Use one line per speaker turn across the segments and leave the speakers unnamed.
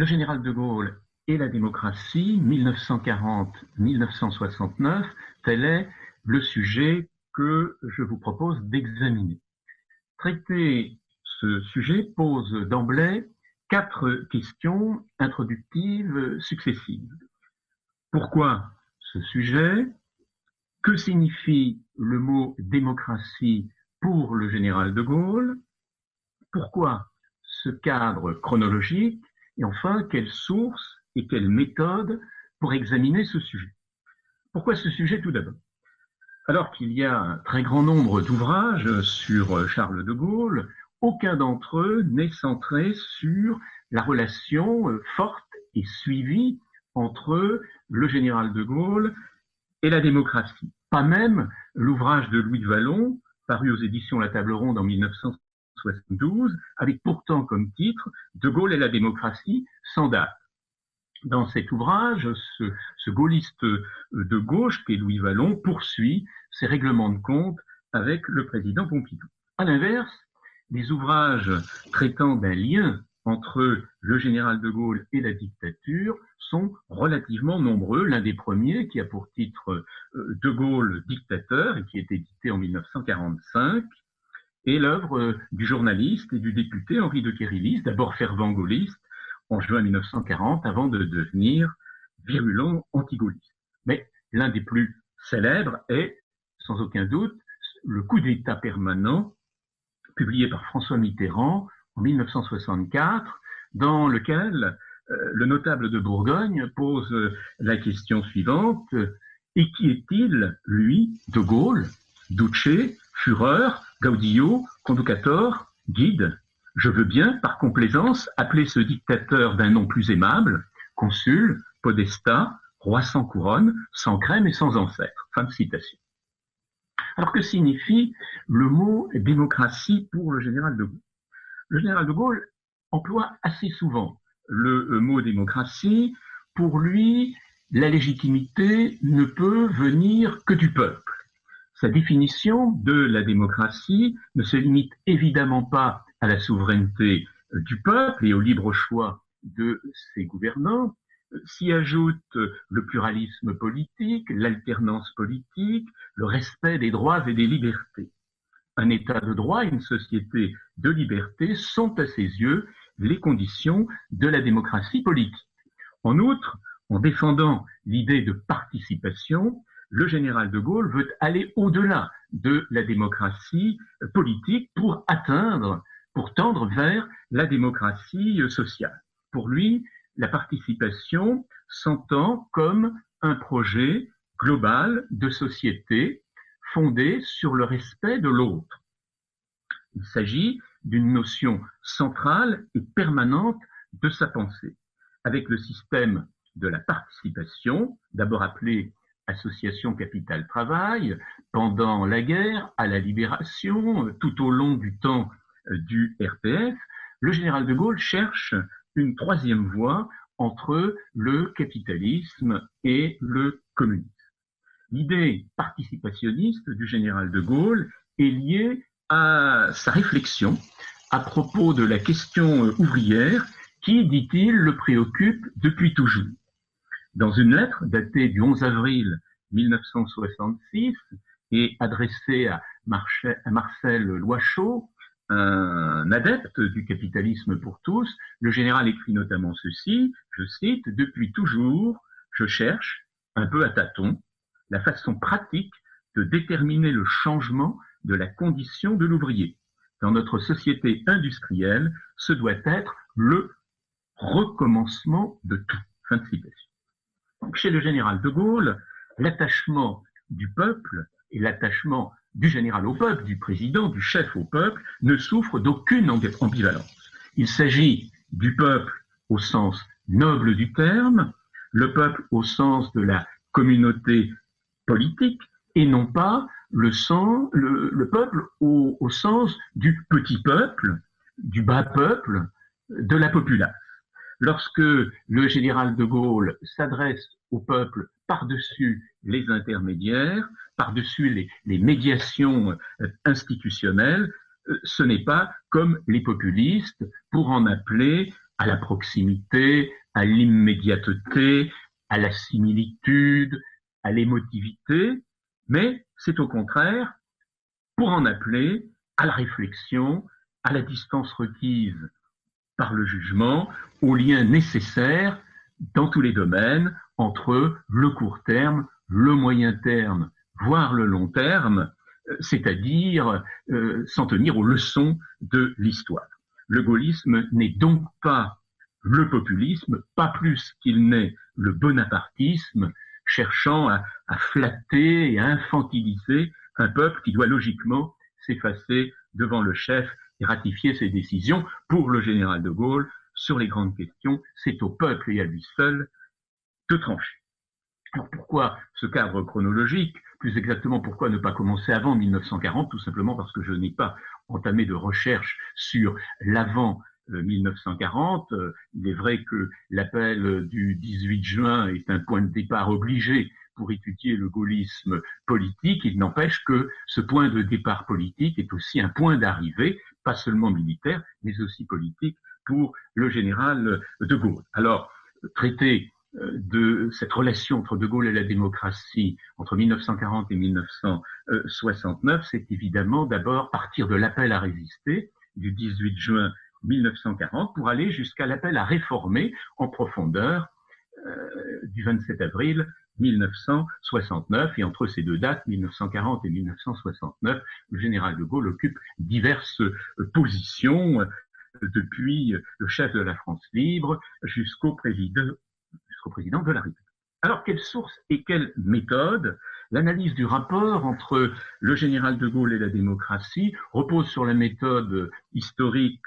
Le général de Gaulle et la démocratie, 1940-1969, tel est le sujet que je vous propose d'examiner. Traiter ce sujet pose d'emblée quatre questions introductives successives. Pourquoi ce sujet? Que signifie le mot démocratie pour le général de Gaulle? Pourquoi ce cadre chronologique? Et enfin, quelle source et quelle méthode pour examiner ce sujet? Pourquoi ce sujet tout d'abord? Alors qu'il y a un très grand nombre d'ouvrages sur Charles de Gaulle, aucun d'entre eux n'est centré sur la relation euh, forte et suivie entre le général de Gaulle et la démocratie. Pas même l'ouvrage de Louis Vallon, paru aux éditions La Table Ronde en 1972, avec pourtant comme titre De Gaulle et la démocratie sans date dans cet ouvrage, ce, gaulliste de gauche, qui est Louis Vallon, poursuit ses règlements de compte avec le président Pompidou. À l'inverse, les ouvrages traitant d'un lien entre le général de Gaulle et la dictature sont relativement nombreux. L'un des premiers, qui a pour titre euh, De Gaulle dictateur et qui est édité en 1945, est l'œuvre du journaliste et du député Henri de Kérillis, d'abord fervent gaulliste, en juin 1940 avant de devenir virulent anti-gaulliste. Mais l'un des plus célèbres est, sans aucun doute, le coup d'État permanent publié par François Mitterrand en 1964, dans lequel euh, le notable de Bourgogne pose la question suivante et qui est-il, lui, de Gaulle, Duce, Führer, Gaudio, Conducator, Guide je veux bien, par complaisance, appeler ce dictateur d'un nom plus aimable, consul, podestat, roi sans couronne, sans crème et sans ancêtre. Fin de citation. Alors que signifie le mot démocratie pour le général de Gaulle? Le général de Gaulle emploie assez souvent le euh, mot démocratie. Pour lui, la légitimité ne peut venir que du peuple. Sa définition de la démocratie ne se limite évidemment pas à la souveraineté euh, du peuple et au libre choix de ses gouvernants, s'y ajoute euh, le pluralisme politique, l'alternance politique, le respect des droits et des libertés. Un État de droit et une société de liberté sont à ses yeux les conditions de la démocratie politique. En outre, en défendant l'idée de participation, le général de Gaulle veut aller au-delà de la démocratie politique pour atteindre pour tendre vers la démocratie sociale. Pour lui, la participation s'entend comme un projet global de société fondé sur le respect de l'autre. Il s'agit d'une notion centrale et permanente de sa pensée. Avec le système de la participation, d'abord appelé association capital-travail, pendant la guerre, à la libération, tout au long du temps du RPF, le général de Gaulle cherche une troisième voie entre le capitalisme et le communisme. L'idée participationniste du général de Gaulle est liée à sa réflexion à propos de la question ouvrière qui, dit-il, le préoccupe depuis toujours. Dans une lettre datée du 11 avril 1966 et adressée à Marcel Loiseau, un adepte du capitalisme pour tous, le général écrit notamment ceci, je cite, Depuis toujours, je cherche, un peu à tâtons, la façon pratique de déterminer le changement de la condition de l'ouvrier. Dans notre société industrielle, ce doit être le recommencement de tout. Fin de citation. Chez le général de Gaulle, l'attachement du peuple et l'attachement du général au peuple, du président, du chef au peuple, ne souffre d'aucune ambivalence. Il s'agit du peuple au sens noble du terme, le peuple au sens de la communauté politique, et non pas le, peuple au, au, sens du petit peuple, du bas peuple, de la populace. Lorsque le général de Gaulle s'adresse au peuple par-dessus les intermédiaires, par-dessus les, médiations euh, institutionnelles, euh, ce n'est pas comme les populistes pour en appeler à la proximité, à l'immédiateté, à la similitude, à l'émotivité, mais c'est au contraire pour en appeler à la réflexion, à la distance requise par le jugement, au lien nécessaire dans tous les domaines entre le court terme, le moyen terme, voire le long terme, euh, c'est-à-dire euh, s'en tenir aux leçons de l'histoire. Le gaullisme n'est donc pas le populisme, pas plus qu'il n'est le bonapartisme, cherchant à, à, flatter et à infantiliser un peuple qui doit logiquement s'effacer devant le chef et ratifier ses décisions. Pour le général de Gaulle, sur les grandes questions, c'est au peuple et à lui seul de trancher. Alors pourquoi ce cadre chronologique? Plus exactement, pourquoi ne pas commencer avant 1940 Tout simplement parce que je n'ai pas entamé de recherche sur l'avant 1940. Euh, il est vrai que l'appel du 18 juin est un point de départ obligé pour étudier le gaullisme politique. Il n'empêche que ce point de départ politique est aussi un point d'arrivée, pas seulement militaire, mais aussi politique pour le général de Gaulle. Alors, traiter euh, de cette relation entre De Gaulle et la démocratie entre 1940 et 1969, c'est évidemment d'abord partir de l'appel à résister du 18 juin 1940 pour aller jusqu'à l'appel à réformer en profondeur euh, du 27 avril 1969. Et entre ces deux dates, 1940 et 1969, le général de Gaulle occupe diverses positions depuis le chef de la France libre jusqu'au président, de la République. Alors, quelle source et quelle méthode? L'analyse du rapport entre le général de Gaulle et la démocratie repose sur la méthode historique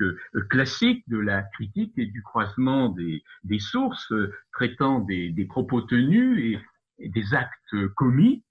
classique de la critique et du croisement des, sources traitant des, des propos tenus et, des actes commis.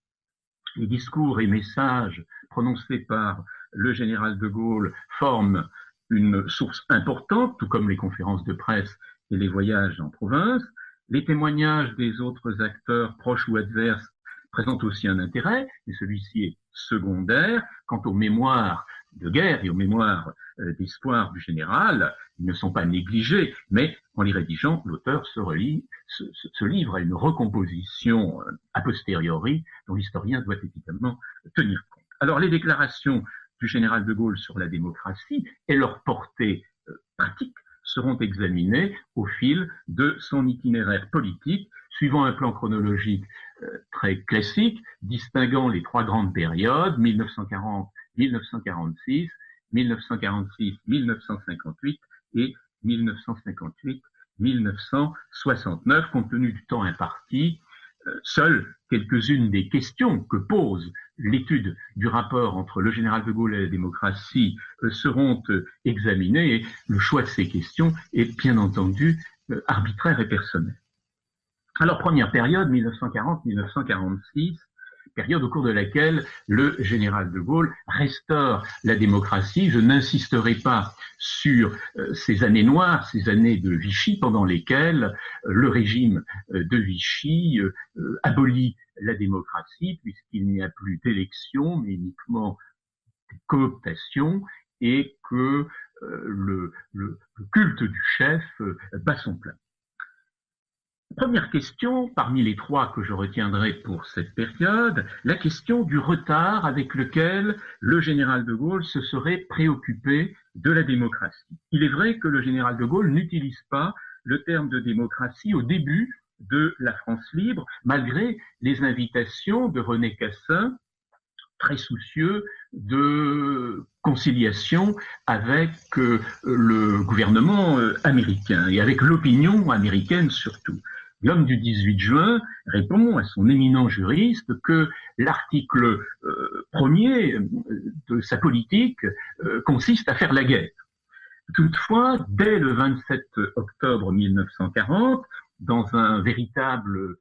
Les discours et messages prononcés par le général de Gaulle forment une source importante, tout comme les conférences de presse et les voyages en province. Les témoignages des autres acteurs proches ou adverses présentent aussi un intérêt, mais celui-ci est secondaire. Quant aux mémoires de guerre et aux mémoires euh, d'espoir du général, ils ne sont pas négligés, mais en les rédigeant, l'auteur se, relie, se, se, livre à une recomposition euh, a posteriori dont l'historien doit évidemment tenir compte. Alors les déclarations du général de Gaulle sur la démocratie et leur portée euh, pratique seront examinées au fil de son itinéraire politique, suivant un plan chronologique très classique, distinguant les trois grandes périodes, 1940-1946, 1946-1958 et 1958-1969, compte tenu du temps imparti. Euh, seules quelques-unes des questions que pose l'étude du rapport entre le général de Gaulle et la démocratie euh, seront euh, examinées et le choix de ces questions est bien entendu arbitraire et personnel. Alors première période, 1940-1946, période au cours de laquelle le général de Gaulle restaure la démocratie. Je n'insisterai pas sur ces années noires, ces années de Vichy pendant lesquelles le régime de Vichy abolit la démocratie, puisqu'il n'y a plus d'élection, mais uniquement de cooptation, et que euh, le, le, culte du chef euh, bat son plein. Première question, parmi les trois que je retiendrai pour cette période, la question du retard avec lequel le général de Gaulle se serait préoccupé de la démocratie. Il est vrai que le général de Gaulle n'utilise pas le terme de démocratie au début de la France libre, malgré les invitations de René Cassin, très soucieux de conciliation avec euh, le gouvernement euh, américain et avec l'opinion américaine surtout. L'homme du 18 juin répond à son éminent juriste que l'article euh, premier de sa politique consiste à faire la guerre. Toutefois, dès le 27 octobre 1940, dans un véritable euh,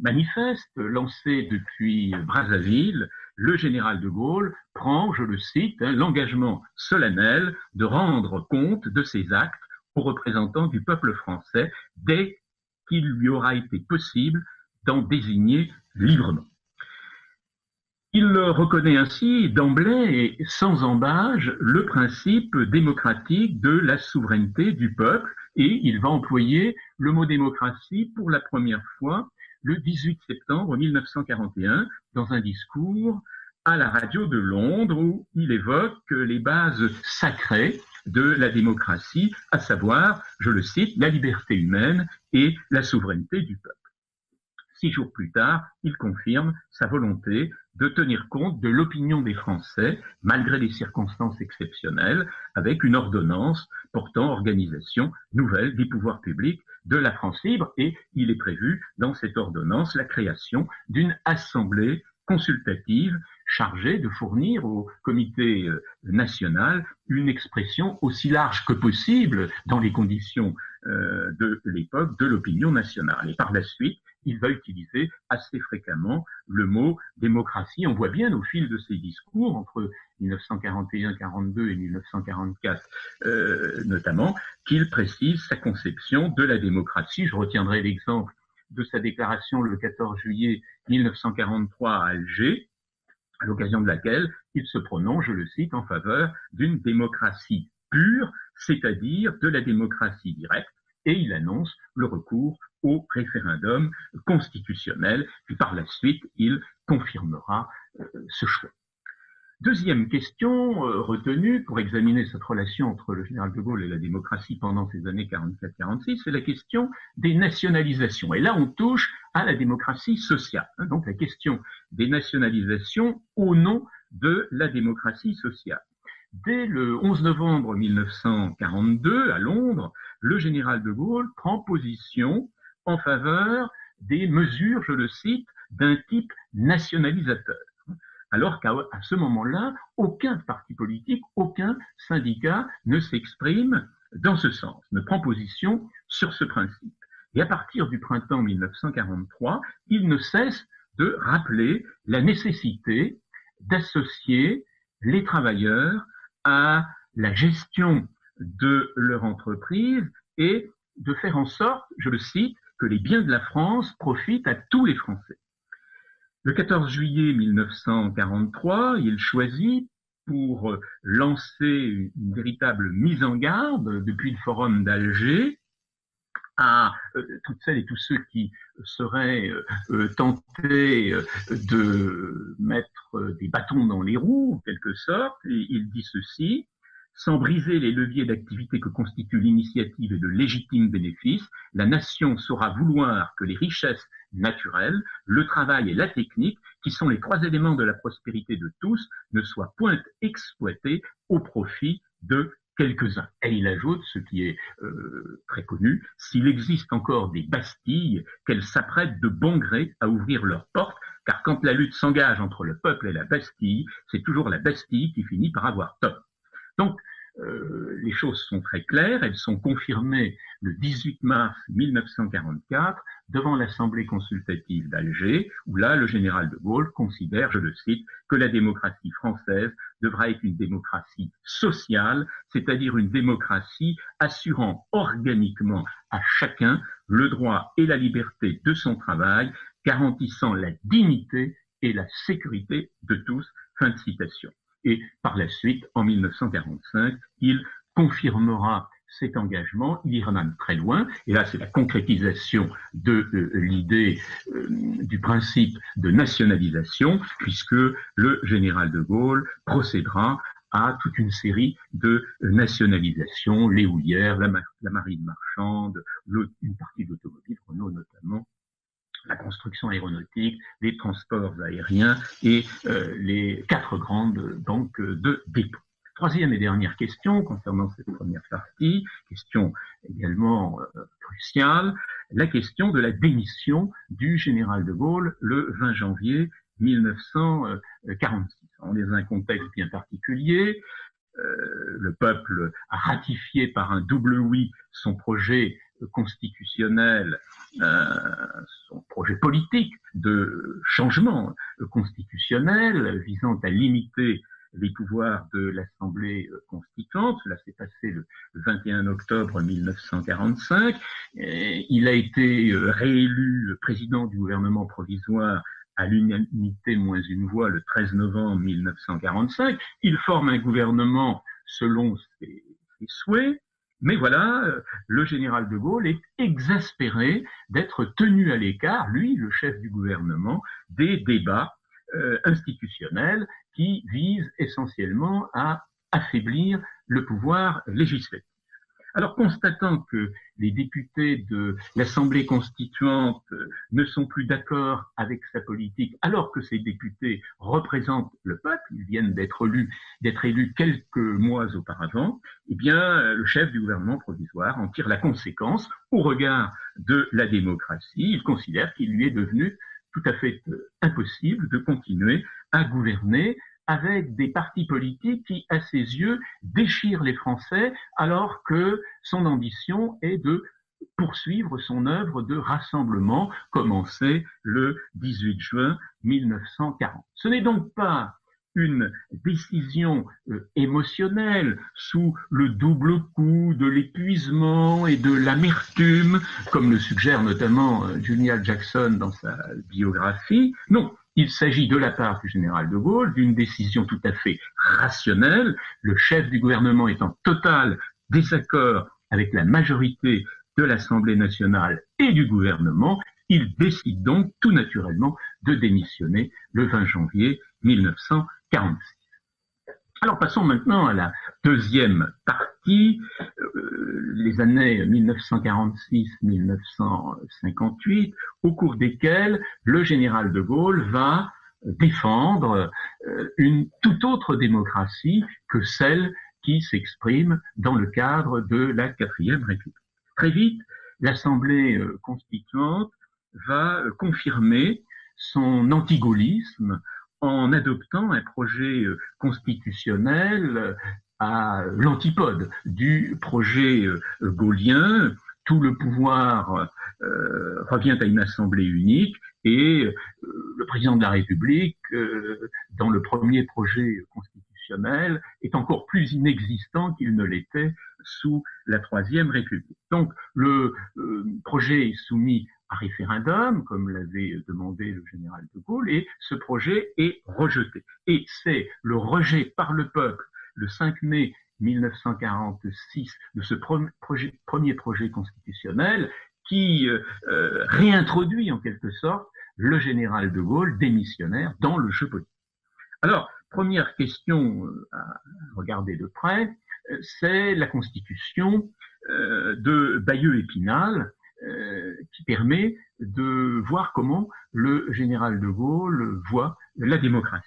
manifeste lancé depuis Brazzaville, le général de Gaulle prend, je le cite, hein, l'engagement solennel de rendre compte de ses actes aux représentants du peuple français dès qu'il lui aura été possible d'en désigner librement. Il reconnaît ainsi d'emblée et sans embâge le principe démocratique de la souveraineté du peuple et il va employer le mot démocratie pour la première fois le 18 septembre 1941 dans un discours à la radio de Londres où il évoque les bases sacrées de la démocratie, à savoir, je le cite, la liberté humaine et la souveraineté du peuple. Six jours plus tard, il confirme sa volonté de tenir compte de l'opinion des Français, malgré les circonstances exceptionnelles, avec une ordonnance portant organisation nouvelle des pouvoirs publics de la France libre, et il est prévu dans cette ordonnance la création d'une assemblée consultative chargée de fournir au comité euh, national une expression aussi large que possible dans les conditions euh, de l'époque de l'opinion nationale. Et par la suite, il va utiliser assez fréquemment le mot démocratie. On voit bien au fil de ses discours, entre 1941-42 et 1944 euh, notamment, qu'il précise sa conception de la démocratie. Je retiendrai l'exemple de sa déclaration le 14 juillet 1943 à Alger, à l'occasion de laquelle il se prononce, je le cite, en faveur d'une démocratie pure, c'est-à-dire de la démocratie directe, et il annonce le recours au référendum constitutionnel, puis par la suite, il confirmera euh, ce choix. Deuxième question euh, retenue pour examiner cette relation entre le général de Gaulle et la démocratie pendant ces années 44-46, c'est la question des nationalisations. Et là, on touche à la démocratie sociale. Hein, donc la question des nationalisations au nom de la démocratie sociale. Dès le 11 novembre 1942, à Londres, le général de Gaulle prend position en faveur des mesures, je le cite, d'un type nationalisateur alors qu'à ce moment-là, aucun parti politique, aucun syndicat ne s'exprime dans ce sens, ne prend position sur ce principe. Et à partir du printemps 1943, il ne cesse de rappeler la nécessité d'associer les travailleurs à la gestion de leur entreprise et de faire en sorte, je le cite, que les biens de la France profitent à tous les Français. Le 14 juillet 1943, il choisit pour lancer une véritable mise en garde depuis le forum d'Alger à euh, toutes celles et tous ceux qui seraient euh, euh, tentés de mettre des bâtons dans les roues, en quelque sorte. Il dit ceci, sans briser les leviers d'activité que constitue l'initiative et de légitimes bénéfices, la nation saura vouloir que les richesses naturelles, le travail et la technique, qui sont les trois éléments de la prospérité de tous, ne soient point exploités au profit de quelques-uns. Et il ajoute, ce qui est euh, très connu, s'il existe encore des Bastilles, qu'elles s'apprêtent de bon gré à ouvrir leurs portes, car quand la lutte s'engage entre le peuple et la Bastille, c'est toujours la Bastille qui finit par avoir tort. Donc, euh, les choses sont très claires, elles sont confirmées le 18 mars 1944 devant l'Assemblée consultative d'Alger, où là, le général de Gaulle considère, je le cite, que la démocratie française devra être une démocratie sociale, c'est-à-dire une démocratie assurant organiquement à chacun le droit et la liberté de son travail, garantissant la dignité et la sécurité de tous. Fin de citation. Et par la suite, en 1945, il confirmera cet engagement, il ira même très loin, et là c'est la concrétisation de euh, l'idée euh, du principe de nationalisation, puisque le général de Gaulle procédera à toute une série de nationalisations, les houillères, la, la marine marchande, une partie de l'automobile, Renault notamment, la construction aéronautique, les transports aériens et euh, les quatre grandes banques de dépôt. Troisième et dernière question concernant cette première partie, question également euh, cruciale, la question de la démission du général de Gaulle le 20 janvier 1946. On est dans un contexte bien particulier. Euh, le peuple a ratifié par un double oui son projet constitutionnel, euh, son projet politique de changement constitutionnel visant à limiter les pouvoirs de l'Assemblée constituante. Cela s'est passé le 21 octobre 1945. il a été réélu président du gouvernement provisoire à l'unanimité moins une voix le 13 novembre 1945. Il forme un gouvernement selon ses, ses souhaits. Mais voilà, euh, le général de Gaulle est exaspéré d'être tenu à l'écart, lui, le chef du gouvernement, des débats euh, institutionnels qui visent essentiellement à affaiblir le pouvoir législatif. Alors, constatant que les députés de l'Assemblée constituante euh, ne sont plus d'accord avec sa politique, alors que ces députés représentent le peuple, ils viennent d'être élus, quelques mois auparavant, eh bien, le chef du gouvernement provisoire en tire la conséquence au regard de la démocratie. Il considère qu'il lui est devenu tout à fait euh, impossible de continuer à gouverner avec des partis politiques qui, à ses yeux, déchirent les Français alors que son ambition est de poursuivre son œuvre de rassemblement commencée le 18 juin 1940. Ce n'est donc pas une décision euh, émotionnelle sous le double coup de l'épuisement et de l'amertume, comme le suggère notamment euh, Julia Jackson dans sa biographie. Non, il s'agit de la part du général de Gaulle d'une décision tout à fait rationnelle, le chef du gouvernement est en total désaccord avec la majorité de l'Assemblée nationale et du gouvernement, il décide donc tout naturellement de démissionner le 20 janvier 1946. Alors passons maintenant à la deuxième partie, euh, les années 1946-1958, au cours desquelles le général de Gaulle va défendre euh, une toute autre démocratie que celle qui s'exprime dans le cadre de la quatrième République. Très vite, l'Assemblée euh, constituante va confirmer son antigaullisme en adoptant un projet euh, constitutionnel euh, à l'antipode du projet euh, gaulien. Tout le pouvoir revient à une assemblée unique et le président de la République, dans le premier projet constitutionnel, est encore plus inexistant qu'il ne l'était sous la Troisième République. Donc le projet est soumis à référendum, comme l'avait demandé le général de Gaulle, et ce projet est rejeté. Et c'est le rejet par le peuple le 5 mai 1946 de ce premier projet constitutionnel qui euh, euh, réintroduit en quelque sorte le général de Gaulle démissionnaire dans le jeu politique. Alors, première question euh, à regarder de près, c'est la constitution de Bayeux-Épinal, qui permet de voir comment le général de Gaulle voit la démocratie.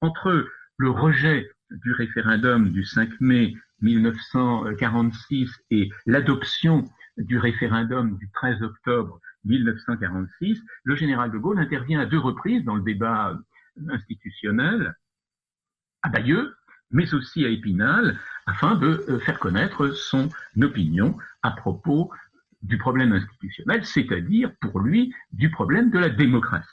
Entre le rejet du référendum du 5 mai 1946 et l'adoption du référendum du 13 octobre 1946, le général de Gaulle intervient à deux reprises dans le débat institutionnel à Bayeux, mais aussi à Épinal, afin de euh, faire connaître son opinion à propos du problème institutionnel, c'est-à-dire pour lui du problème de la démocratie.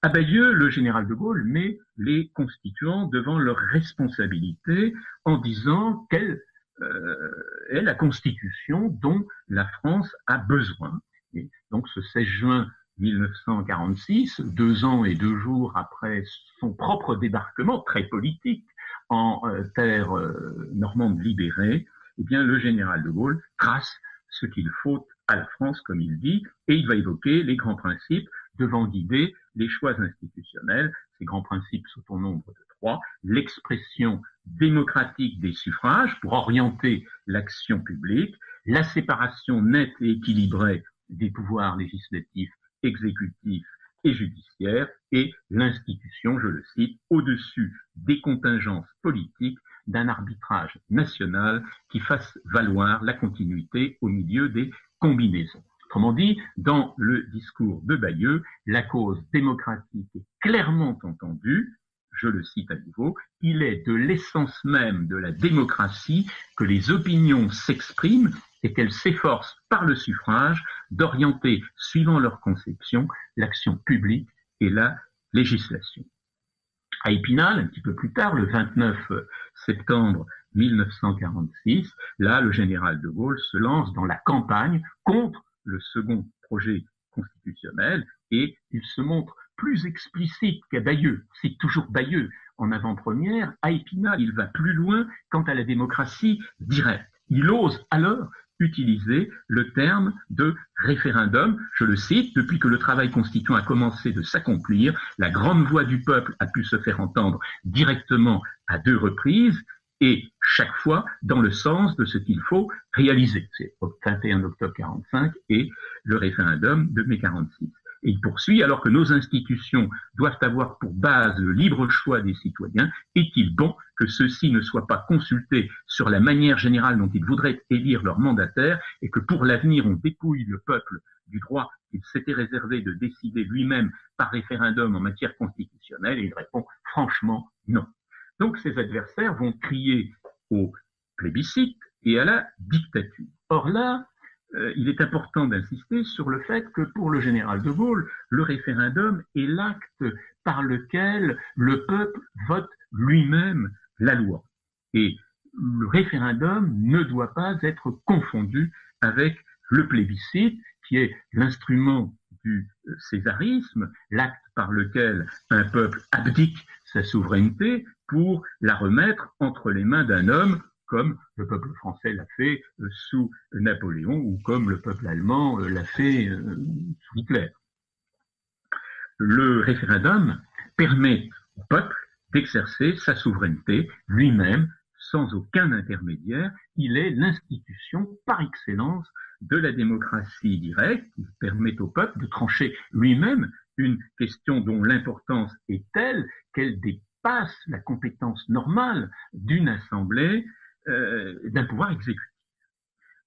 À Bayeux, le général de Gaulle met les constituants devant leurs responsabilités en disant quelle euh, est la constitution dont la France a besoin. Et donc ce 16 juin 1946, deux ans et deux jours après son propre débarquement très politique en euh, terre euh, normande libérée, eh bien le général de Gaulle trace ce qu'il faut à la France, comme il dit, et il va évoquer les grands principes devant guider les choix institutionnels. Ces grands principes sont au nombre de trois. L'expression démocratique des suffrages pour orienter l'action publique, la séparation nette et équilibrée des pouvoirs législatifs, exécutifs et judiciaires, et l'institution, je le cite, au-dessus des contingences politiques d'un arbitrage national qui fasse valoir la continuité au milieu des combinaisons. Autrement dit, dans le discours de Bayeux, la cause démocratique est clairement entendue, je le cite à nouveau, il est de l'essence même de la démocratie que les opinions s'expriment et qu'elles s'efforcent par le suffrage d'orienter, suivant leur conception, l'action publique et la législation. À Épinal, un petit peu plus tard, le 29 septembre 1946, là, le général de Gaulle se lance dans la campagne contre le second projet constitutionnel et il se montre plus explicite qu'à Bayeux. C'est toujours Bayeux en avant-première. À Épinal, il va plus loin quant à la démocratie directe. Il ose alors utiliser le terme de référendum. Je le cite, depuis que le travail constituant a commencé de s'accomplir, la grande voix du peuple a pu se faire entendre directement à deux reprises et chaque fois dans le sens de ce qu'il faut réaliser. C'est au 21 octobre 45 et le référendum de mai 46. Et il poursuit, alors que nos institutions doivent avoir pour base le libre choix des citoyens, est-il bon que ceux-ci ne soient pas consultés sur la manière générale dont ils voudraient élire leur mandataire et que pour l'avenir on dépouille le peuple du droit qu'il s'était réservé de décider lui-même par référendum en matière constitutionnelle? Et il répond franchement non. Donc ses adversaires vont crier au plébiscite et à la dictature. Or là, euh, il est important d'insister sur le fait que pour le général de Gaulle, le référendum est l'acte par lequel le peuple vote lui-même la loi. Et le référendum ne doit pas être confondu avec le plébiscite, qui est l'instrument du césarisme, l'acte par lequel un peuple abdique sa souveraineté pour la remettre entre les mains d'un homme comme le peuple français l'a fait euh, sous Napoléon ou comme le peuple allemand euh, l'a fait euh, sous Hitler. Le référendum permet au peuple d'exercer sa souveraineté lui-même sans aucun intermédiaire. Il est l'institution par excellence de la démocratie directe qui permet au peuple de trancher lui-même une question dont l'importance est telle qu'elle dépasse la compétence normale d'une assemblée euh, d'un pouvoir exécutif.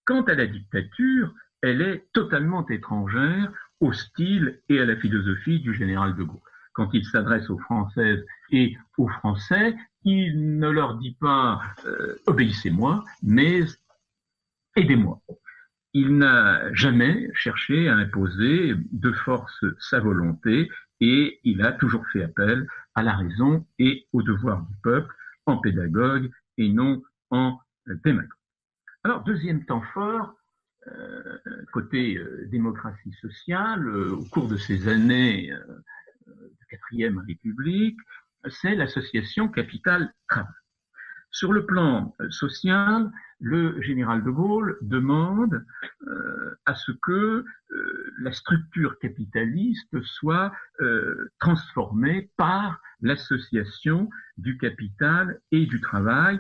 Quant à la dictature, elle est totalement étrangère au style et à la philosophie du général de Gaulle. Quand il s'adresse aux Françaises et aux Français, il ne leur dit pas euh, obéissez-moi, mais aidez-moi. Il n'a jamais cherché à imposer de force sa volonté et il a toujours fait appel à la raison et au devoir du peuple en pédagogue et non en Alors, deuxième temps fort, euh, côté euh, démocratie sociale, euh, au cours de ces années de quatrième République, c'est l'association Capital-Travail. Sur le plan social, le général de Gaulle demande à ce que la structure capitaliste soit transformée par l'association du capital et du travail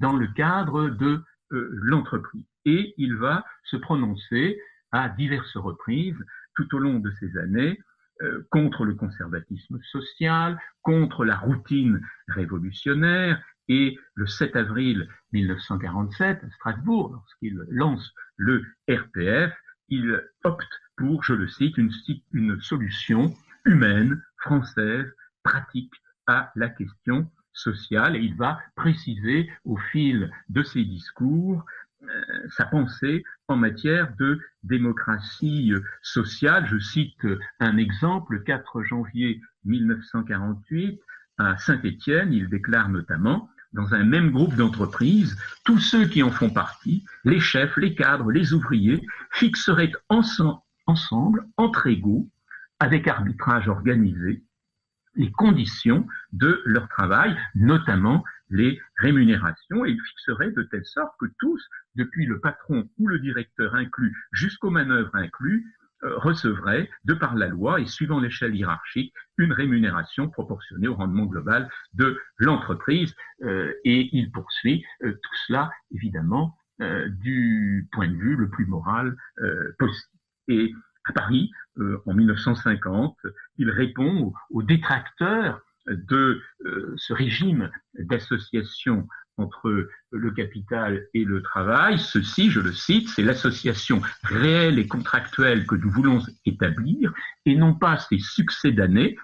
dans le cadre de euh, l'entreprise. Et il va se prononcer à diverses reprises tout au long de ces années euh, contre le conservatisme social, contre la routine révolutionnaire, et le 7 avril 1947, à Strasbourg, lorsqu'il lance le RPF, il opte pour, je le cite, une, une solution humaine, française, pratique à la question social et il va préciser au fil de ses discours euh, sa pensée en matière de démocratie sociale. Je cite un exemple, le 4 janvier 1948, à Saint-Étienne, il déclare notamment dans un même groupe d'entreprises, tous ceux qui en font partie, les chefs, les cadres, les ouvriers, fixeraient ensemble, entre égaux, avec arbitrage organisé, les conditions de leur travail, notamment les rémunérations, et il fixerait de telle sorte que tous, depuis le patron ou le directeur inclus jusqu'aux manœuvres inclus, recevraient, de par la loi et suivant l'échelle hiérarchique, une rémunération proportionnée au rendement global de l'entreprise. Euh, et il poursuit euh, tout cela, évidemment, du point de vue le plus moral possible. Et à Paris, euh, en 1950. Il répond aux, détracteurs de euh, ce régime d'association entre le capital et le travail. Ceci, je le cite, c'est l'association réelle et contractuelle que nous voulons établir et non pas ces succès d'année,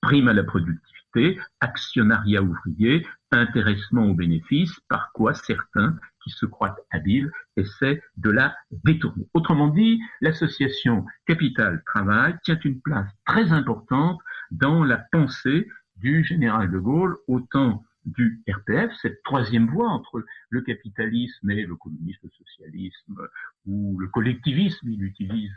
prime à la productivité, actionnariat ouvrier, intéressement aux bénéfices, par quoi certains qui se croient habiles essaient de la détourner. Autrement dit, l'association Capital-Travail tient une place très importante dans la pensée du général de Gaulle, autant du RPF, cette troisième voie entre le capitalisme et le communisme, le socialisme ou le collectivisme, il utilise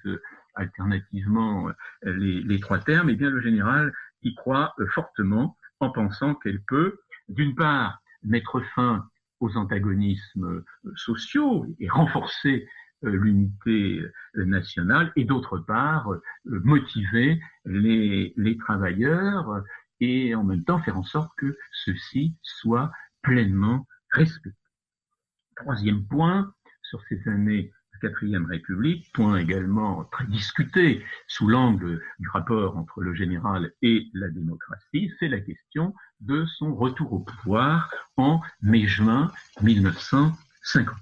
alternativement les, les trois termes, et eh bien le général y croit fortement en pensant qu'elle peut, d'une part, mettre fin aux antagonismes sociaux et renforcer euh, l'unité euh, nationale et d'autre part euh, motiver les travailleurs et en même temps faire en sorte que ceux-ci soient pleinement respectés. Troisième point, sur ces années de quatrième République, point également très discuté sous l'angle du rapport entre le général et la démocratie, c'est la question de son retour au pouvoir en mai-juin 1950.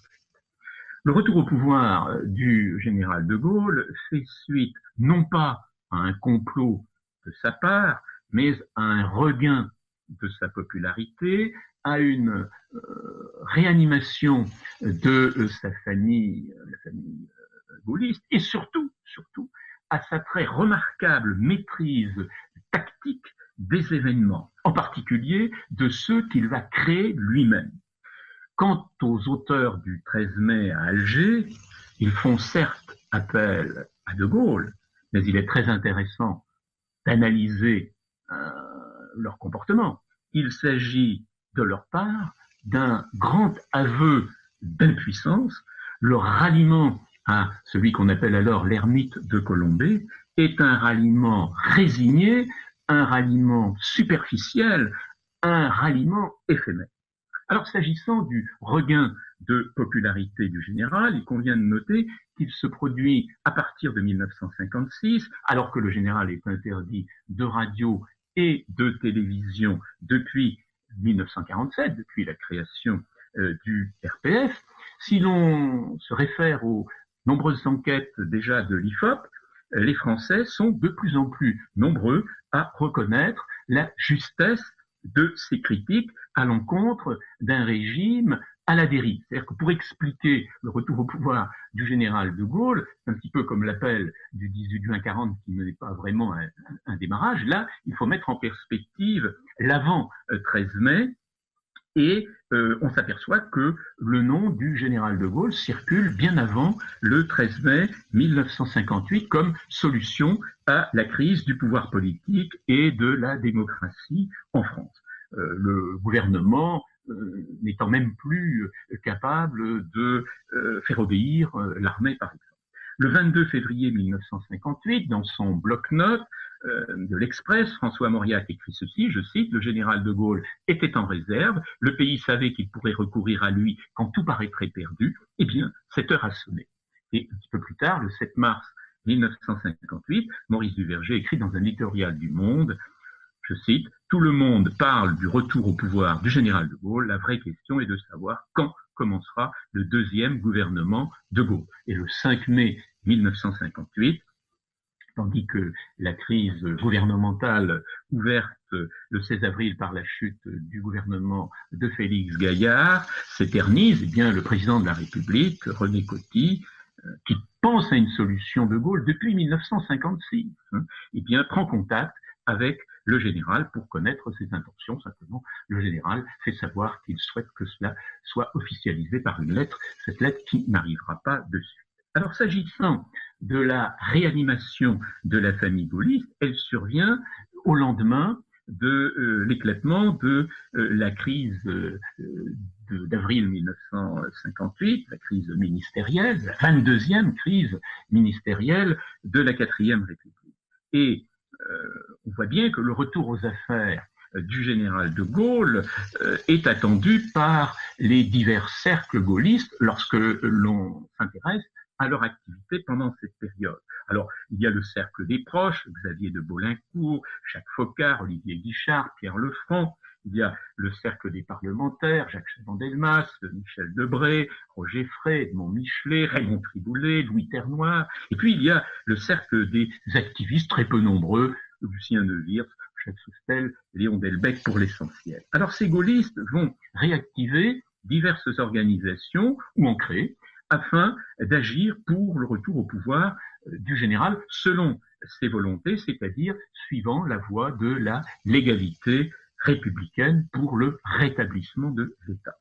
Le retour au pouvoir du général de Gaulle fait suite non pas à un complot de sa part, mais à un regain de sa popularité, à une euh, réanimation de euh, sa famille, la famille gaulliste, et surtout, surtout, à sa très remarquable maîtrise tactique des événements, en particulier de ceux qu'il va créer lui-même. Quant aux auteurs du 13 mai à Alger, ils font certes appel à De Gaulle, mais il est très intéressant d'analyser euh, leur comportement. Il s'agit de leur part d'un grand aveu d'impuissance. Leur ralliement à celui qu'on appelle alors l'ermite de Colombey est un ralliement résigné, un ralliement superficiel, un ralliement éphémère. Alors, s'agissant du regain de popularité du général, il convient de noter qu'il se produit à partir de 1956, alors que le général est interdit de radio et de télévision depuis 1947, depuis la création euh, du RPF. Si l'on se réfère aux nombreuses enquêtes déjà de l'IFOP, les Français sont de plus en plus nombreux à reconnaître la justesse de ces critiques à l'encontre d'un régime à la dérive. C'est-à-dire que pour expliquer le retour au pouvoir du général de Gaulle, un petit peu comme l'appel du 18 juin 40 qui n'est pas vraiment un, démarrage, là, il faut mettre en perspective l'avant 13 euh, mai et euh, on s'aperçoit que le nom du général de Gaulle circule bien avant le 13 mai 1958 comme solution à la crise du pouvoir politique et de la démocratie en France. Euh, le gouvernement n'étant même plus capable de euh, faire obéir l'armée, par exemple. Le 22 février 1958, dans son bloc-notes de l'Express, François Mauriac écrit ceci, je cite, Le général de Gaulle était en réserve, le pays savait qu'il pourrait recourir à lui quand tout paraîtrait perdu, eh bien, cette heure a sonné. Et un peu plus tard, le 7 mars 1958, Maurice Duverger écrit dans un éditorial du Monde, je cite, Tout le monde parle du retour au pouvoir du général de Gaulle. La vraie question est de savoir quand commencera le deuxième gouvernement de Gaulle. Et le 5 mai 1958, tandis que la crise gouvernementale ouverte le 16 avril par la chute du gouvernement de Félix Gaillard s'éternise, eh bien, le président de la République, René Coty, euh, qui pense à une solution de Gaulle depuis 1956, hein, eh bien, prend contact avec le général pour connaître ses intentions. Simplement, le général fait savoir qu'il souhaite que cela soit officialisé par une lettre, cette lettre qui n'arrivera pas de suite. Alors, s'agissant de la réanimation de la famille gaulliste, elle survient au lendemain de euh, l'éclatement de euh, la crise euh, d'avril 1958, la crise ministérielle, la 22e crise ministérielle de la quatrième République. Et on voit bien que le retour aux affaires du général de Gaulle euh, est attendu par les divers cercles gaullistes lorsque l'on s'intéresse à leur activité pendant cette période. Alors, il y a le cercle des proches, Xavier de Bolincourt, Jacques Faucard, Olivier Guichard, Pierre Lefranc, il y a le cercle des parlementaires, Jacques Chaban-Delmas, Michel Debré, Roger Frey, Edmond Michelet, Raymond Triboulet, Louis Ternoir. Et puis il y a le cercle des activistes très peu nombreux, Lucien Neuwirth, Jacques Soustel, Léon Delbecq pour l'essentiel. Alors ces gaullistes vont réactiver diverses organisations ou en créer afin d'agir pour le retour au pouvoir euh, du général selon ses volontés, c'est-à-dire suivant la voie de la légalité républicaine pour le rétablissement de l'État.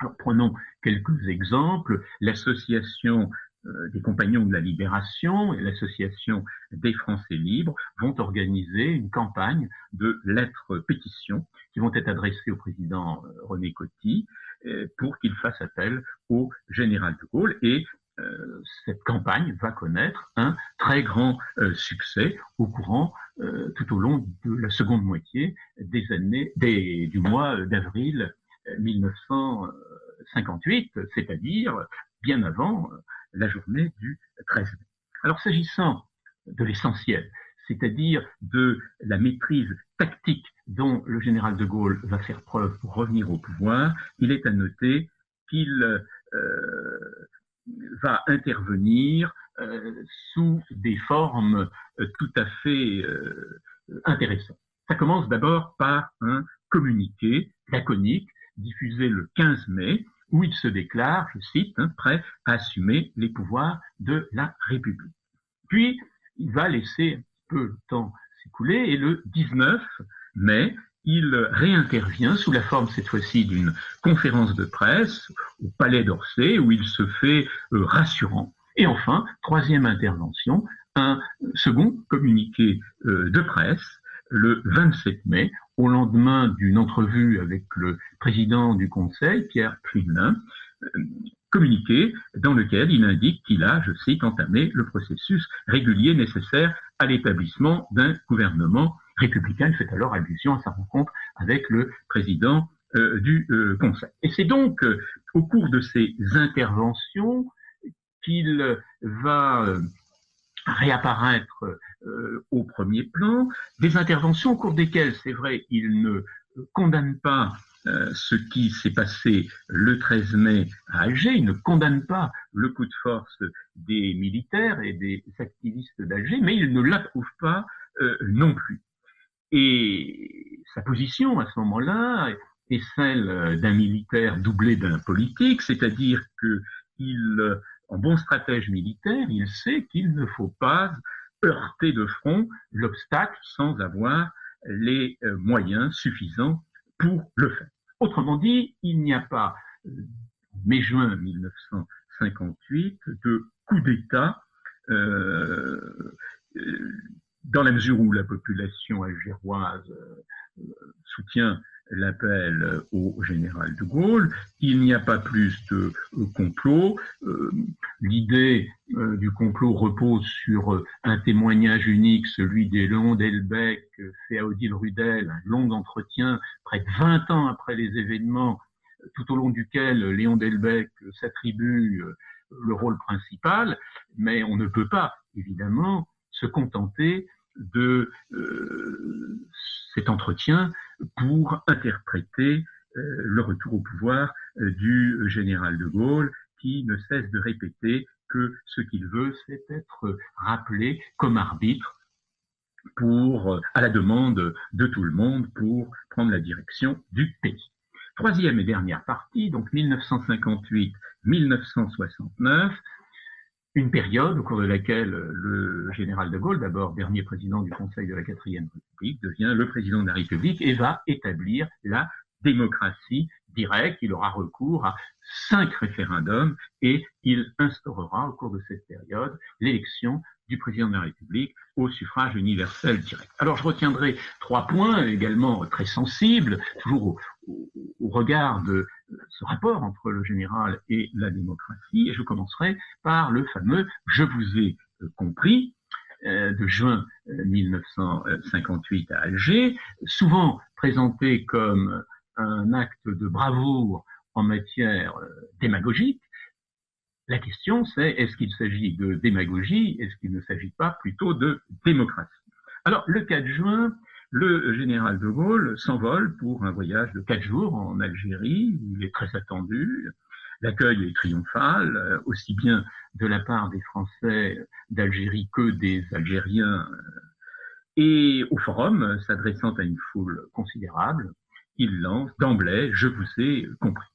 Alors prenons quelques exemples. L'association euh, des compagnons de la libération et l'association des Français libres vont organiser une campagne de lettres pétitions qui vont être adressées au président euh, René Coty euh, pour qu'il fasse appel au général de Gaulle et cette campagne va connaître un très grand succès au courant tout au long de la seconde moitié des années des, du mois d'avril 1958, c'est-à-dire bien avant la journée du 13 mai. Alors s'agissant de l'essentiel, c'est-à-dire de la maîtrise tactique dont le général de Gaulle va faire preuve pour revenir au pouvoir, il est à noter qu'il euh, va intervenir euh, sous des formes euh, tout à fait intéressantes. Ça commence d'abord par un communiqué laconique diffusé le 15 mai où il se déclare, je cite, hein, prêt à assumer les pouvoirs de la République. Puis, il va laisser un peu le temps s'écouler et le 19 mai, il réintervient sous la forme cette fois-ci d'une conférence de presse au Palais d'Orsay où il se fait euh, rassurant. Et enfin, troisième intervention, un second communiqué euh, de presse le 27 mai, au lendemain d'une entrevue avec le président du Conseil, Pierre Plumelin, euh, communiqué dans lequel il indique qu'il a, je cite, entamé le processus régulier nécessaire à l'établissement d'un gouvernement républicain. Fait alors allusion à sa rencontre avec le président euh, du euh, Conseil. Et c'est donc au cours de ces interventions qu'il va réapparaître euh, au premier plan, des interventions au cours desquelles, c'est vrai, il ne condamne pas euh, ce qui s'est passé le 13 mai à Alger, il ne condamne pas le coup de force des militaires et des activistes d'Alger, mais il ne l'approuve pas euh, non plus. Et sa position à ce moment-là est celle d'un militaire doublé d'un politique, c'est-à-dire que il en bon stratège militaire, il sait qu'il ne faut pas heurter de front l'obstacle sans avoir les euh, moyens suffisants pour le faire. Autrement dit, il n'y a pas, euh, mai-juin 1958, de coup d'État euh, dans la mesure où la population algéroise soutient l'appel au général de Gaulle. Il n'y a pas plus de euh, complot. Euh, l'idée euh, du complot repose sur un témoignage unique, celui des Léon Delbecq, fait à Odile Rudel, un long entretien, près de 20 ans après les événements, tout au long duquel Léon Delbecq s'attribue le rôle principal, mais on ne peut pas, évidemment, se contenter de cet entretien pour interpréter euh, le retour au pouvoir euh, du général de Gaulle qui ne cesse de répéter que ce qu'il veut, c'est être rappelé comme arbitre pour, euh, à la demande de tout le monde pour prendre la direction du pays. Troisième et dernière partie, donc 1958-1969, une période au cours de laquelle le général de Gaulle, d'abord dernier président du Conseil de la quatrième République, devient le président de la République et va établir la démocratie directe. Il aura recours à cinq référendums et il instaurera au cours de cette période l'élection du président de la République au suffrage universel direct. Alors je retiendrai trois points également très sensibles, toujours au, regard de ce rapport entre le général et la démocratie, et je commencerai par le fameux Je vous ai euh, compris euh, de juin 1958 euh, à Alger, souvent présenté comme un acte de bravoure en matière démagogique. La question c'est est-ce qu'il s'agit de démagogie, est-ce qu'il ne s'agit pas plutôt de démocratie? Alors le 4 juin, le général de Gaulle s'envole pour un voyage de quatre jours en Algérie. Il est très attendu. L'accueil est triomphal, euh, aussi bien de la part des Français d'Algérie que des Algériens. Et au forum, s'adressant à une foule considérable, il lance d'emblée, je vous ai compris.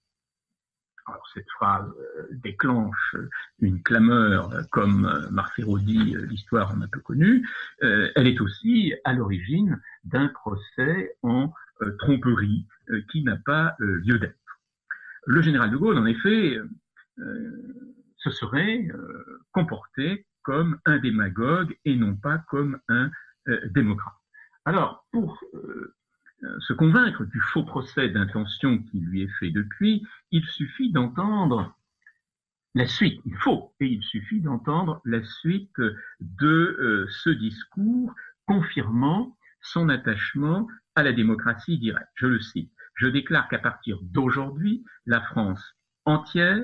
Alors cette phrase euh, déclenche une clameur euh, comme euh, Marcelo dit, l'histoire en a peu connu. Elle est aussi à l'origine d'un procès en tromperie qui n'a pas lieu d'être. Le général de Gaulle, en effet, se serait comporté comme un démagogue et non pas comme un démocrate. Alors, pour se convaincre du faux procès d'intention qui lui est fait depuis, il suffit d'entendre la suite, il faut, et il suffit d'entendre la suite de euh, ce discours confirmant son attachement à la démocratie directe. Je le cite. Je déclare qu'à partir d'aujourd'hui, la France entière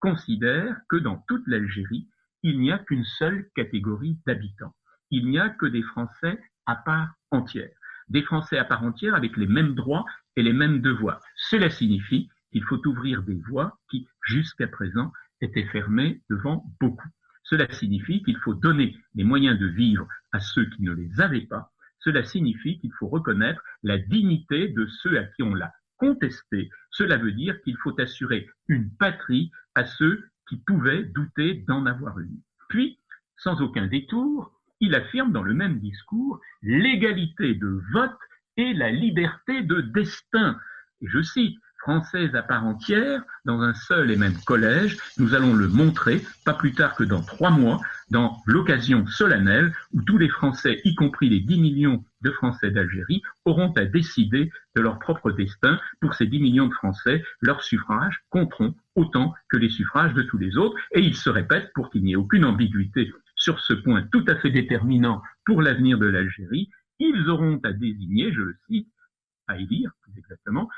considère que dans toute l'Algérie, il n'y a qu'une seule catégorie d'habitants. Il n'y a que des Français à part entière des Français à part entière avec les mêmes droits et les mêmes devoirs. Cela signifie qu'il faut ouvrir des voies qui, jusqu'à présent, étaient fermées devant beaucoup. Cela signifie qu'il faut donner les moyens de vivre à ceux qui ne les avaient pas. Cela signifie qu'il faut reconnaître la dignité de ceux à qui on l'a contesté. Cela veut dire qu'il faut assurer une patrie à ceux qui pouvaient douter d'en avoir une. Puis, sans aucun détour, il affirme dans le même discours l'égalité de vote et la liberté de destin. Et je cite, Française à part entière, dans un seul et même collège, nous allons le montrer, pas plus tard que dans trois mois, dans l'occasion solennelle où tous les Français, y compris les 10 millions de Français d'Algérie, auront à décider de leur propre destin. Pour ces 10 millions de Français, leurs suffrages compteront autant que les suffrages de tous les autres, et il se répète, pour qu'il n'y ait aucune ambiguïté sur ce point tout à fait déterminant pour l'avenir de l'Algérie, ils auront à désigner, je le cite, à élire plus exactement,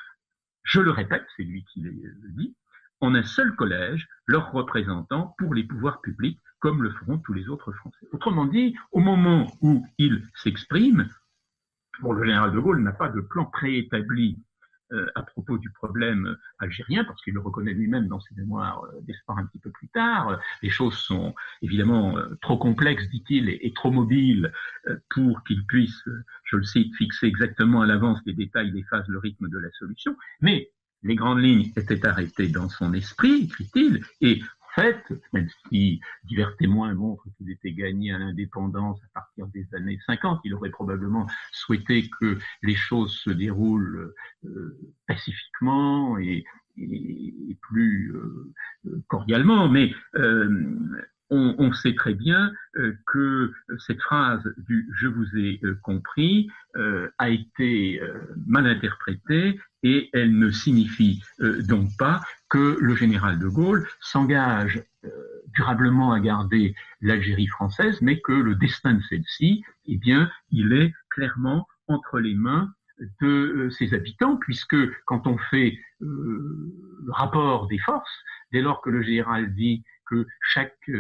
je le répète, c'est lui qui le dit, en un seul collège, leurs représentants pour les pouvoirs publics, comme le feront tous les autres Français. Autrement dit, au moment où il s'exprime, bon, le général de Gaulle n'a pas de plan préétabli euh, à propos du problème algérien, parce qu'il le reconnaît lui-même dans ses mémoires euh, d'espoir un petit peu plus tard. Les choses sont évidemment euh, trop complexes, dit-il, et, trop mobiles pour qu'il puisse, je le cite, fixer exactement à l'avance les détails des phases, le rythme de la solution. Mais les grandes lignes étaient arrêtées dans son esprit, écrit-il, et fait, même si divers témoins montrent qu'il était gagné à l'indépendance à partir des années 50, il aurait probablement souhaité que les choses se déroulent euh, pacifiquement et, plus euh, cordialement, mais euh, on, sait très bien que cette phrase du je vous ai compris a été mal interprétée et elle ne signifie donc pas que le général de Gaulle s'engage euh, durablement à garder l'Algérie française, mais que le destin de celle-ci, eh bien, il est clairement entre les mains de euh, ses habitants, puisque quand on fait euh, le rapport des forces, dès lors que le général dit que chaque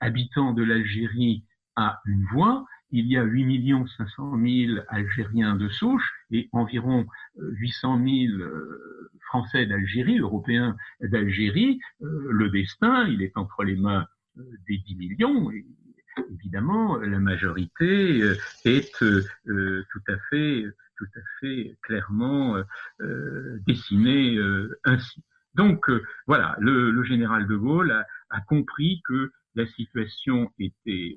habitant de l'Algérie a une voix, il y a 8 500 000 Algériens de souche et environ 800 000 français d'Algérie, européens d'Algérie, euh, le destin, il est entre les mains euh, des 10 millions. Évidemment, la majorité euh, est tout à fait, tout à fait clairement dessinée ainsi. Donc voilà, le, général de Gaulle a, compris que la situation était,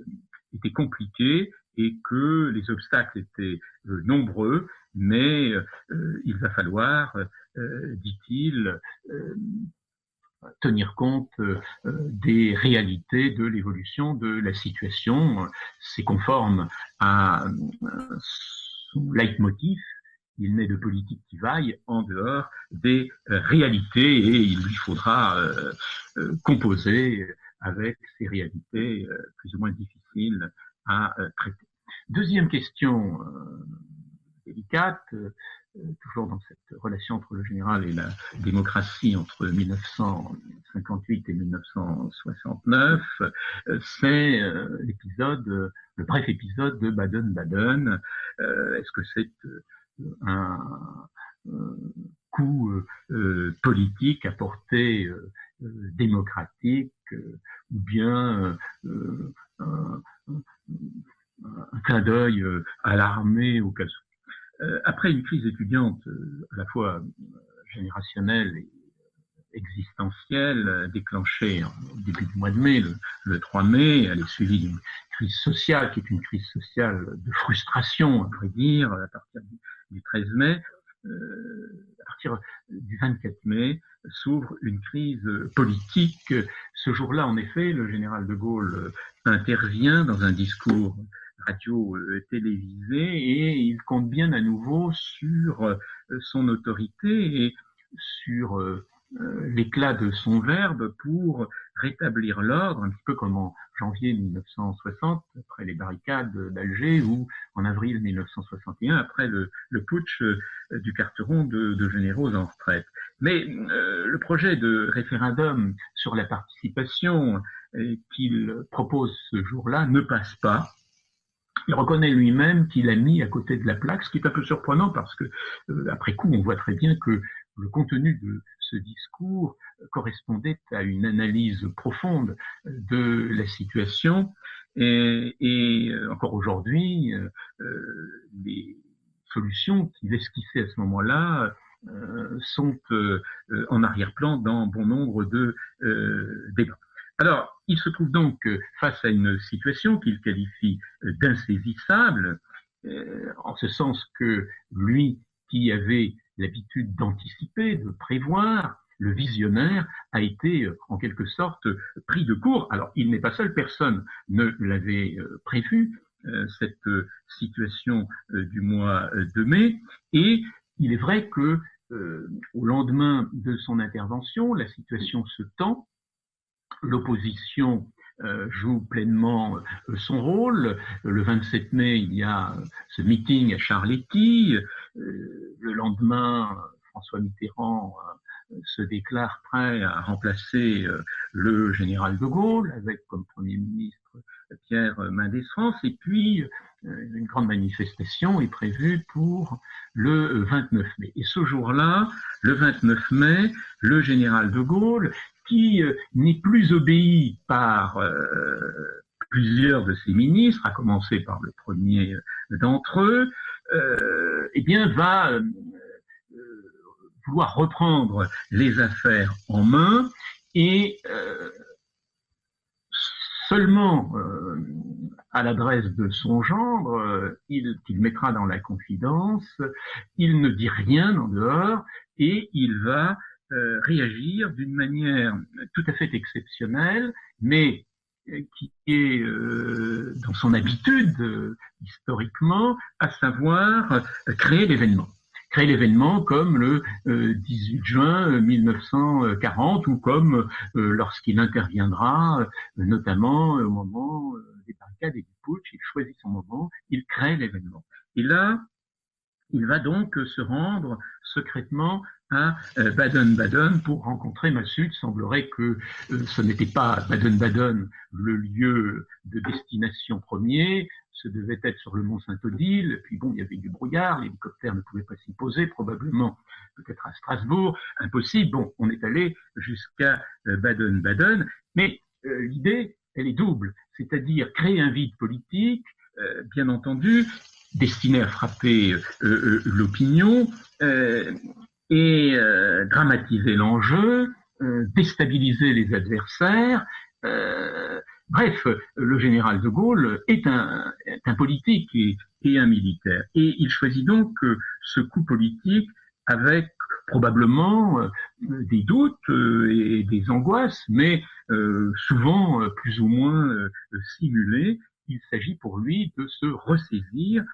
était compliquée et que les obstacles étaient nombreux, mais il va falloir euh, dit-il, euh, tenir compte euh, des réalités de l'évolution de la situation. C'est conforme à son leitmotiv. Il n'est de politique qui vaille en dehors des réalités et il lui faudra composer avec ces réalités plus ou moins difficiles à traiter. Deuxième question délicate, euh, toujours dans cette relation entre le général et la démocratie entre 1958 et 1969, euh, c'est euh, l'épisode, le bref épisode de Baden-Baden. Est-ce que c'est un coup politique à portée démocratique ou bien un, clin d'œil à l'armée au cas où. Euh, après une crise étudiante euh, à la fois euh, générationnelle et existentielle déclenchée au début du mois de mai, le, 3 mai, elle est suivie d'une crise sociale qui est une crise sociale de frustration, à vrai dire, à partir du, 13 mai. à partir du 24 mai, s'ouvre une crise politique. Ce jour-là, en effet, le général de Gaulle intervient dans un discours radio-télévisé et il compte bien à nouveau sur son autorité et sur euh, l'éclat de son verbe pour rétablir l'ordre, un petit peu comme en janvier 1960, après les barricades d'Alger, ou en avril 1961, après le, le putsch euh, du carteron de, de, généraux en retraite. Mais euh, le projet de référendum sur la participation qu'il propose ce jour-là ne passe pas. Il reconnaît lui-même qu'il a mis à côté de la plaque, ce qui est un peu surprenant parce que, après coup, on voit très bien que le contenu de ce discours correspondait à une analyse profonde de la situation et, euh, encore aujourd'hui, euh, euh, les solutions qu'il esquissait à ce moment-là sont en arrière-plan dans bon nombre de débats. Alors, il se trouve donc face à une situation qu'il qualifie d'insaisissable, en ce sens que lui qui avait l'habitude d'anticiper, de prévoir, le visionnaire a été euh, en quelque sorte pris de court. Alors, il n'est pas seul, personne ne l'avait euh, prévu, euh, cette situation du mois de mai. Et il est vrai que au lendemain de son intervention, la situation se tend, l'opposition joue pleinement son rôle. Le 27 mai, il y a ce meeting à Charletti. le lendemain, François Mitterrand se déclare prêt à remplacer euh, le général de Gaulle avec comme Premier ministre Pierre Mendès France et puis euh, une grande manifestation est prévue pour le 29 mai. Et ce jour-là, le 29 mai, le général de Gaulle, qui euh, n'est plus obéi par plusieurs de ses ministres, à commencer par le premier d'entre eux, eh bien va vouloir reprendre les affaires en main et euh, seulement euh, à l'adresse de son gendre, euh, il, qu'il mettra dans la confidence, il ne dit rien en dehors et il va réagir d'une manière tout à fait exceptionnelle, mais qui est dans son habitude historiquement, à savoir créer l'événement créer l'événement comme le 18 euh, juin 1940 ou comme euh, lorsqu'il interviendra, euh, notamment au moment des barricades et du putsch, il choisit son moment, il crée l'événement. Et là, il va donc se rendre secrètement à Baden-Baden pour rencontrer Massoud. Il semblerait que ce n'était pas Baden-Baden le lieu de destination premier, ce devait être sur le mont Saint-Odile, puis bon, il y avait du brouillard, l'hélicoptère ne pouvait pas s'y poser, probablement peut-être à Strasbourg, impossible. Bon, on est allé jusqu'à euh, Baden-Baden, mais euh, l'idée, elle est double, c'est-à-dire créer un vide politique, euh, bien entendu, destiné à frapper l'opinion et dramatiser l'enjeu, déstabiliser les adversaires, Bref, le général de Gaulle est un, un politique et, et, un militaire. Et il choisit donc euh, ce coup politique avec probablement euh, des doutes euh, et des angoisses, mais souvent plus ou moins simulés. Il s'agit pour lui de se ressaisir,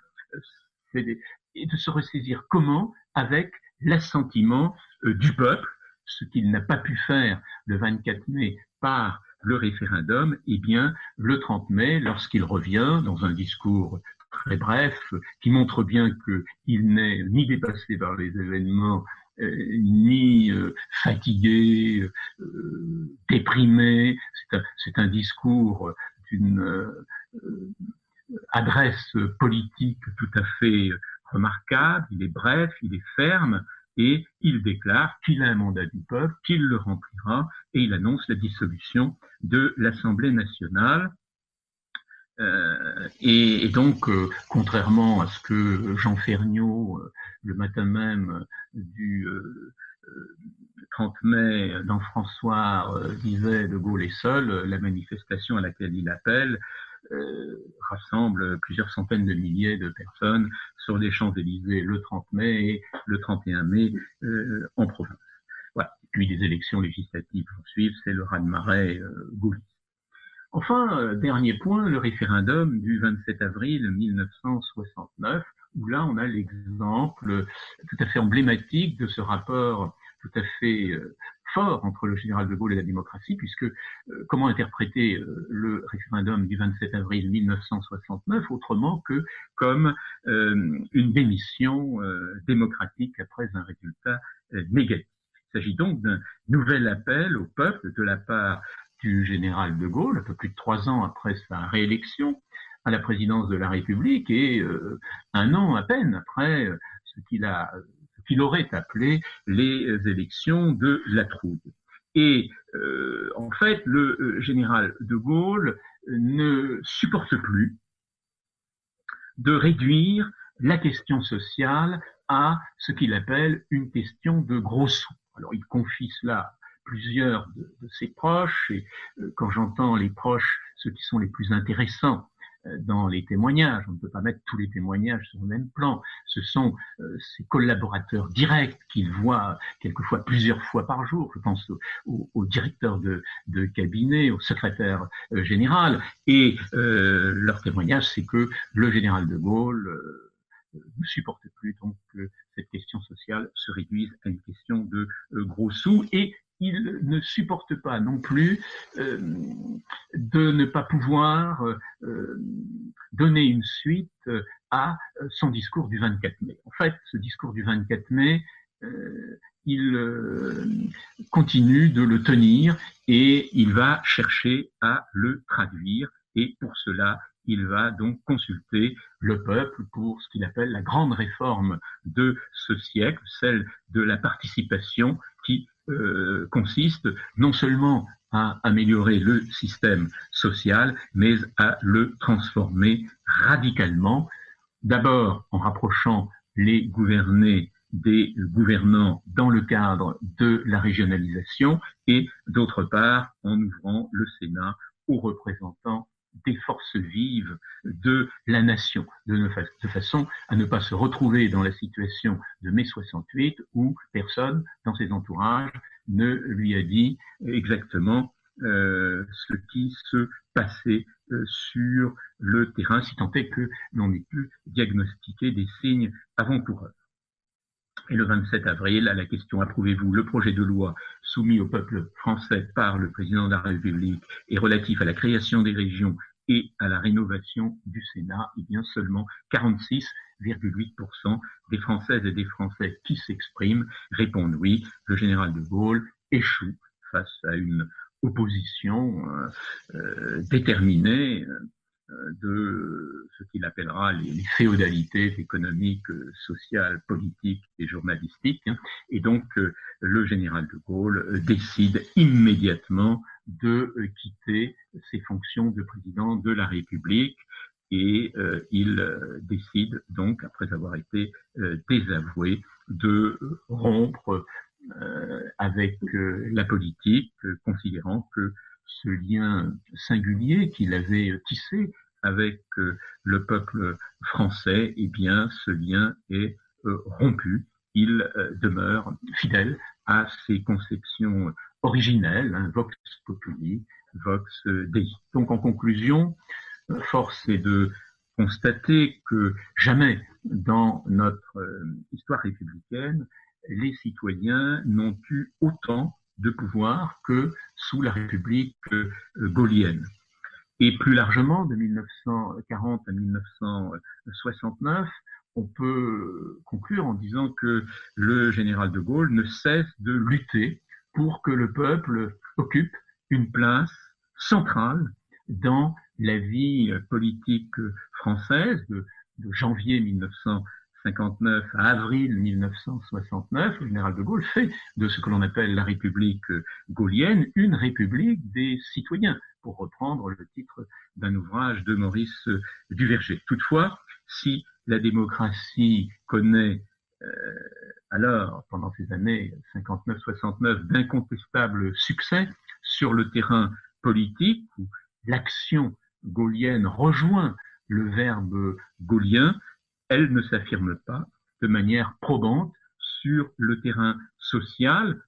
et de se ressaisir comment Avec l'assentiment du peuple, ce qu'il n'a pas pu faire le 24 mai par le référendum, eh bien, le 30 mai, lorsqu'il revient dans un discours très bref, qui montre bien qu'il n'est ni dépassé par les événements, euh, ni euh, fatigué, euh, déprimé. C'est un, un, discours d'une adresse politique tout à fait remarquable. Il est bref, il est ferme, et il déclare qu'il a un mandat du peuple, qu'il le remplira, et il annonce la dissolution de l'Assemblée nationale. Euh, et, donc, euh, contrairement à ce que Jean Ferniaud, euh, le matin même du 30 mai, dans François disait de Gaulle est seul, la manifestation à laquelle il appelle rassemble plusieurs centaines de milliers de personnes sur les Champs-Élysées le 30 mai et le 31 mai en province. Voilà. Puis les élections législatives suivent, c'est le raz-de-marée gaulliste. Enfin, dernier point, le référendum du 27 avril 1969 où là on a l'exemple tout à fait emblématique de ce rapport tout à fait euh, fort entre le général de Gaulle et la démocratie, puisque euh, comment interpréter euh, le référendum du 27 avril 1969 autrement que comme une démission démocratique après un résultat négatif. Il s'agit donc d'un nouvel appel au peuple de la part du général de Gaulle, un peu plus de trois ans après sa réélection, à la présidence de la République et un an à peine après ce qu'il a, qu'il aurait appelé les élections de la trouille. Et euh, en fait, le général de Gaulle ne supporte plus de réduire la question sociale à ce qu'il appelle une question de gros sous. Alors il confie cela plusieurs de, ses proches, et quand j'entends les proches, ceux qui sont les plus intéressants, euh, dans les témoignages. On ne peut pas mettre tous les témoignages sur le même plan. Ce sont euh, ses collaborateurs directs qu'il voit quelquefois plusieurs fois par jour. Je pense au, directeur de, de, cabinet, au secrétaire euh, général. Et leur témoignage, c'est que le général de Gaulle ne supporte plus donc que cette question sociale se réduise à une question de gros sous et il ne supporte pas non plus euh, de ne pas pouvoir euh, donner une suite à son discours du 24 mai. En fait, ce discours du 24 mai, euh, il continue de le tenir et il va chercher à le traduire et pour cela, il va donc consulter le peuple pour ce qu'il appelle la grande réforme de ce siècle, celle de la participation qui euh, consiste non seulement à améliorer le système social, mais à le transformer radicalement, d'abord en rapprochant les gouvernés des gouvernants dans le cadre de la régionalisation et d'autre part en ouvrant le Sénat aux représentants des forces vives de la nation, de, façon à ne pas se retrouver dans la situation de mai 68 où personne dans ses entourages ne lui a dit exactement euh, ce qui se passait euh, sur le terrain, si tant est que l'on ait pu diagnostiquer des signes avant-coureurs. Et le 27 avril, à la question approuvez-vous le projet de loi soumis au peuple français par le président de la République et relatif à la création des régions et à la rénovation du Sénat, et bien seulement 46,8% des Françaises et des Français qui s'expriment répondent oui. Le général de Gaulle échoue face à une opposition euh, euh, déterminée euh, de ce qu'il appellera les, féodalités économiques, sociales, politiques et journalistiques. Et donc, euh, le général de Gaulle euh, décide immédiatement de euh, quitter ses fonctions de président de la République et il décide donc, après avoir été désavoué, de rompre avec la politique, considérant que ce lien singulier qu'il avait tissé avec euh, le peuple français, eh bien, ce lien est euh, rompu. Il euh, demeure fidèle à ses conceptions originelles, hein, vox populi, vox dei. Donc, en conclusion, force est de constater que jamais dans notre histoire républicaine, les citoyens n'ont eu autant de pouvoir que la République gaulienne. Et plus largement, de 1940 à 1969, on peut conclure en disant que le général de Gaulle ne cesse de lutter pour que le peuple occupe une place centrale dans la vie politique française de, janvier 1959 à avril 1969, le général de Gaulle fait de ce que l'on appelle la République gaulienne une République des citoyens, pour reprendre le titre d'un ouvrage de Maurice Duverger. Toutefois, si la démocratie connaît euh, alors, pendant ces années 59-69, d'incontestables succès sur le terrain politique, où l'action gaulienne rejoint le verbe gaulien, elle ne s'affirme pas de manière probante sur le terrain social.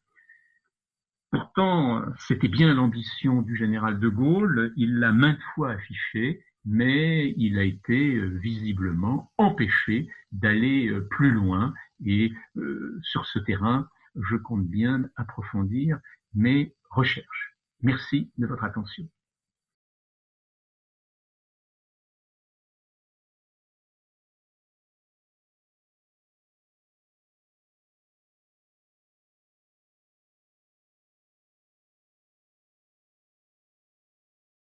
Pourtant, c'était bien l'ambition du général de Gaulle, il l'a maintes fois affiché, mais il a été euh, visiblement empêché d'aller euh, plus loin et euh, sur ce terrain, je compte bien approfondir mes recherches. Merci de votre attention.